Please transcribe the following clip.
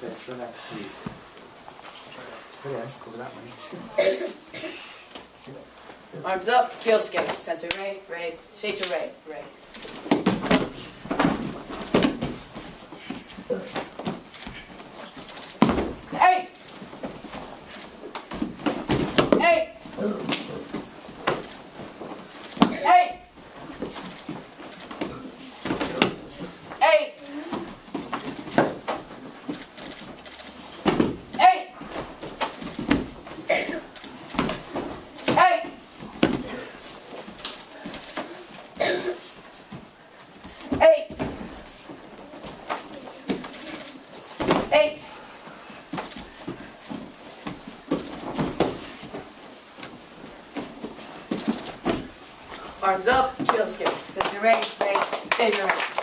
That's for next week. Go that. Arms up, keel skate, sensor Ray, Ray, to Ray, Ray. Arms up, keel skip. Sit your right, face, stay your right.